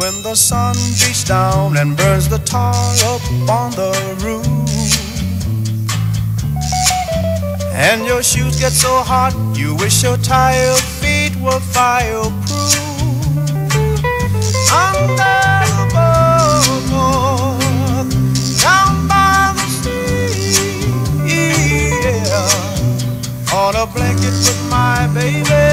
When the sun beats down and burns the tar up on the roof, and your shoes get so hot you wish your tired feet were fireproof. Under the boardwalk, down by the sea, yeah, on a blanket with my baby,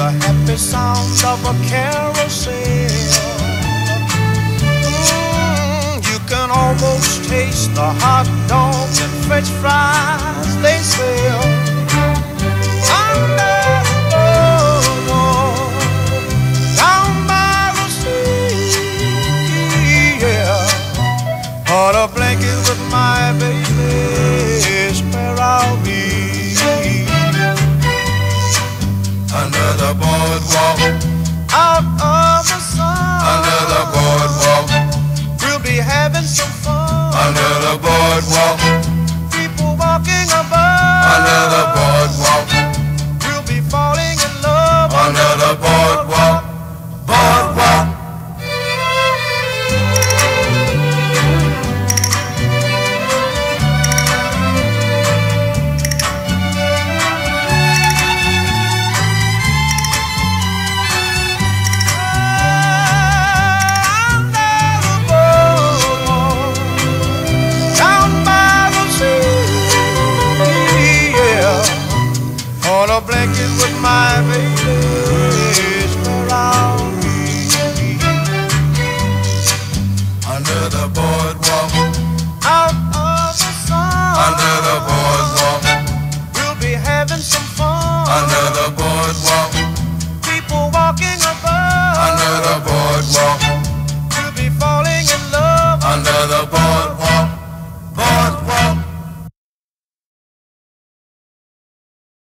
the happy sounds of a carousel. Mm, you can almost taste the hot dogs and French fries they sell. Under the boardwalk, down by the sea, yeah. On a blanket with my baby under the boardwalk, another boy.